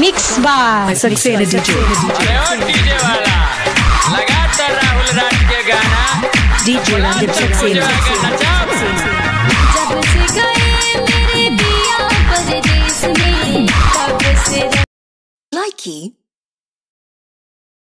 mix by Saxena DJ DJ वाला लगातार राहुल राज के गाना डीजे Randeep सक्सेना जब से गए मेरे दिया परदेश में तब से Likey